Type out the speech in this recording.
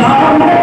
Amen.